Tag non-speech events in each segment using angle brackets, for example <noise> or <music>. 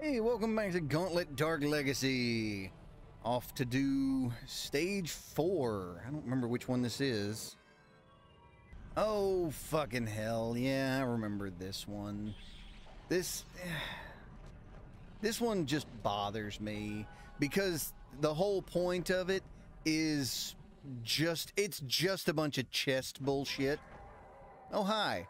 Hey, welcome back to Gauntlet Dark Legacy. Off to do stage four. I don't remember which one this is. Oh, fucking hell. Yeah, I remember this one. This. <sighs> This one just bothers me because the whole point of it is just. It's just a bunch of chest bullshit. Oh, hi.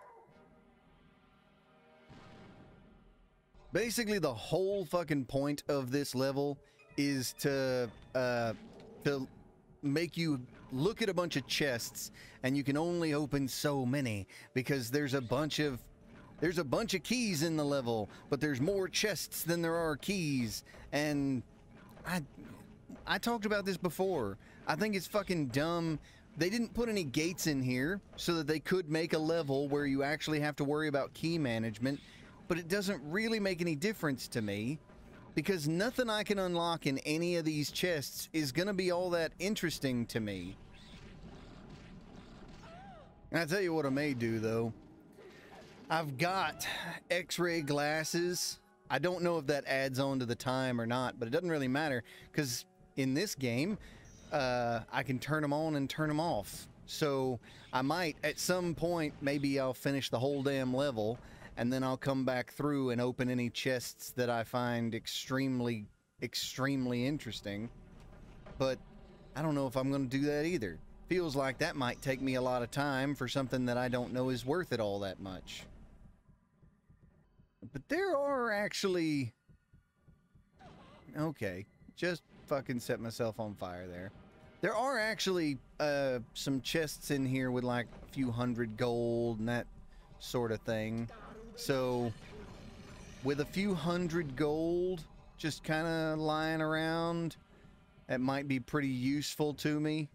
Basically, the whole fucking point of this level is to uh, to make you look at a bunch of chests, and you can only open so many because there's a bunch of there's a bunch of keys in the level, but there's more chests than there are keys, and I I talked about this before. I think it's fucking dumb. They didn't put any gates in here so that they could make a level where you actually have to worry about key management, but it doesn't really make any difference to me because nothing I can unlock in any of these chests is going to be all that interesting to me. And I tell you what I may do though. I've got x-ray glasses. I don't know if that adds on to the time or not, but it doesn't really matter because in this game, uh, I can turn them on and turn them off. So I might, at some point, maybe I'll finish the whole damn level and then I'll come back through and open any chests that I find extremely, extremely interesting. But I don't know if I'm going to do that either. Feels like that might take me a lot of time for something that I don't know is worth it all that much. But there are actually... Okay, just fucking set myself on fire there. There are actually uh, some chests in here with like a few hundred gold and that sort of thing. So, with a few hundred gold just kind of lying around, that might be pretty useful to me.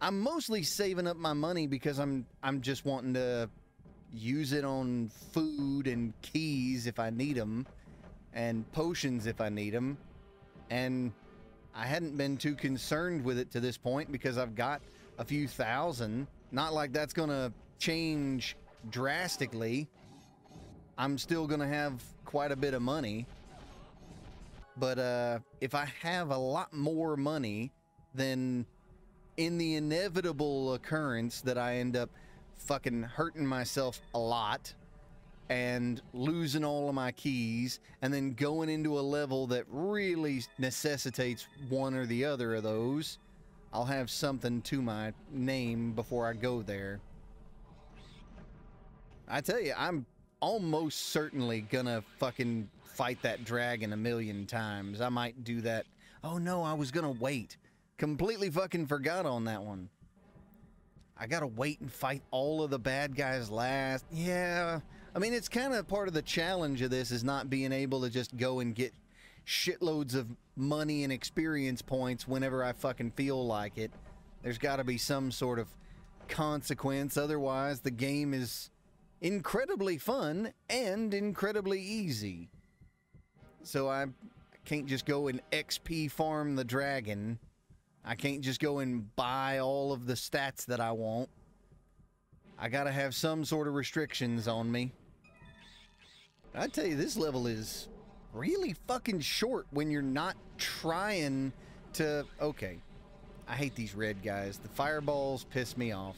I'm mostly saving up my money because I'm I'm just wanting to use it on food and keys if I need them, and potions if I need them, and I hadn't been too concerned with it to this point because I've got a few thousand. Not like that's gonna change drastically. I'm still gonna have quite a bit of money. But uh, if I have a lot more money, then in the inevitable occurrence that I end up fucking hurting myself a lot and losing all of my keys and then going into a level that really necessitates one or the other of those, I'll have something to my name before I go there. I tell you, I'm almost certainly gonna fucking fight that dragon a million times. I might do that. Oh no, I was gonna wait. Completely fucking forgot on that one. I gotta wait and fight all of the bad guys last. Yeah. I mean, it's kind of part of the challenge of this is not being able to just go and get shitloads of money and experience points whenever I fucking feel like it. There's gotta be some sort of consequence. Otherwise, the game is incredibly fun and incredibly easy. So I can't just go and XP farm the dragon. I can't just go and buy all of the stats that I want. I gotta have some sort of restrictions on me. I tell you, this level is really fucking short when you're not trying to. Okay. I hate these red guys. The fireballs piss me off.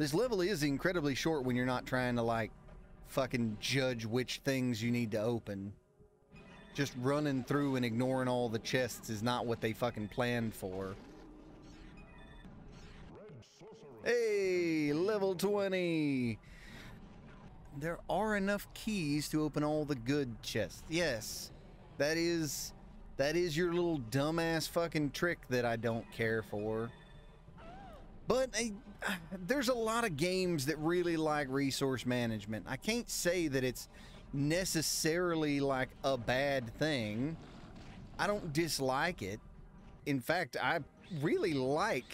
This level is incredibly short when you're not trying to, like, fucking judge which things you need to open. Just running through and ignoring all the chests is not what they fucking planned for. Hey, level 20. There are enough keys to open all the good chests. Yes. That is that is your little dumbass fucking trick that I don't care for. But uh, there's a lot of games that really like resource management. I can't say that it's necessarily like a bad thing. I don't dislike it. In fact, I really like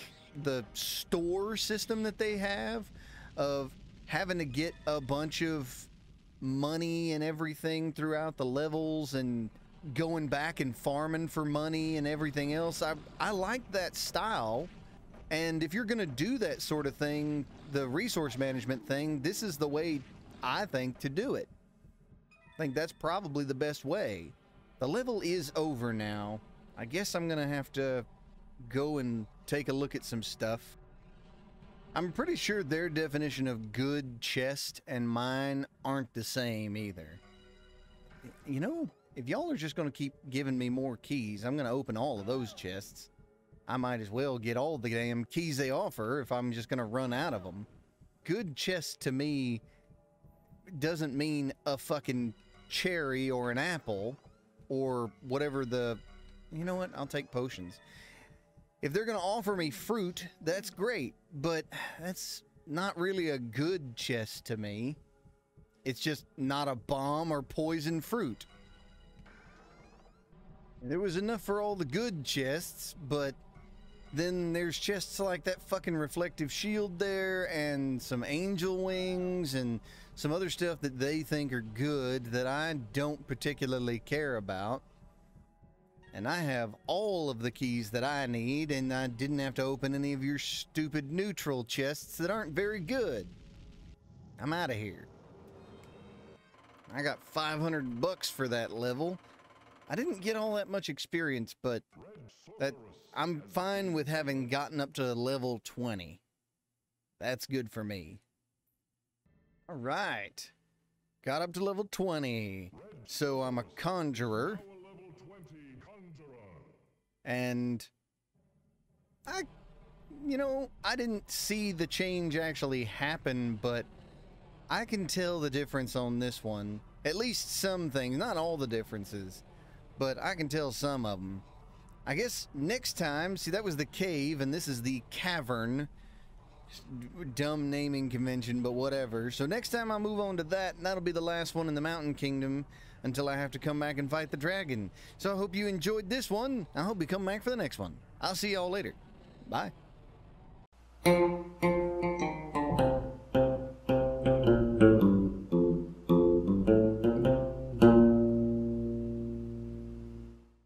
the store system that they have of having to get a bunch of money and everything throughout the levels and going back and farming for money and everything else. I I like that style. And if you're going to do that sort of thing, the resource management thing, this is the way I think to do it. I think that's probably the best way. The level is over now. I guess I'm gonna have to go and take a look at some stuff. I'm pretty sure their definition of good chest and mine aren't the same either. You know, if y'all are just gonna keep giving me more keys, I'm gonna open all of those chests. I might as well get all the damn keys they offer if I'm just gonna run out of them. Good chest to me doesn't mean a fucking cherry or an apple or whatever the. You know what? I'll take potions. If they're going to offer me fruit, that's great, but that's not really a good chest to me. It's just not a bomb or poison fruit. There was enough for all the good chests, but then there's chests like that fucking reflective shield there and some angel wings and some other stuff that they think are good that I don't particularly care about. And I have all of the keys that I need, and I didn't have to open any of your stupid neutral chests that aren't very good. I'm out of here. I got 500 bucks for that level. I didn't get all that much experience, but that I'm fine with having gotten up to level 20. That's good for me. All right. Got up to level 20. So I'm a conjurer. And I, you know, I didn't see the change actually happen, but I can tell the difference on this one. At least some things, not all the differences, but I can tell some of them. I guess next time, see, that was the cave, and this is the cavern dumb naming convention, but whatever. So next time I move on to that, and that'll be the last one in the Mountain Kingdom until I have to come back and fight the dragon. So I hope you enjoyed this one. I hope you come back for the next one. I'll see y'all later. Bye.